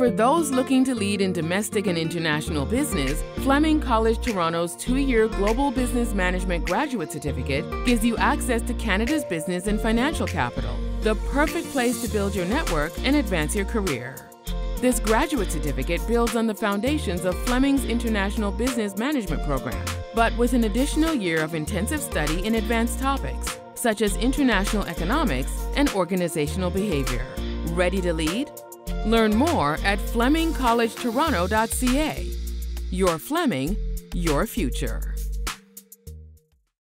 those looking to lead in domestic and international business, Fleming College Toronto's two year Global Business Management Graduate Certificate gives you access to Canada's business and financial capital, the perfect place to build your network and advance your career. This graduate certificate builds on the foundations of Fleming's International Business Management program, but with an additional year of intensive study in advanced topics, such as international economics and organizational behavior. Ready to lead? Learn more at FlemingCollegeToronto.ca. Your Fleming, your future.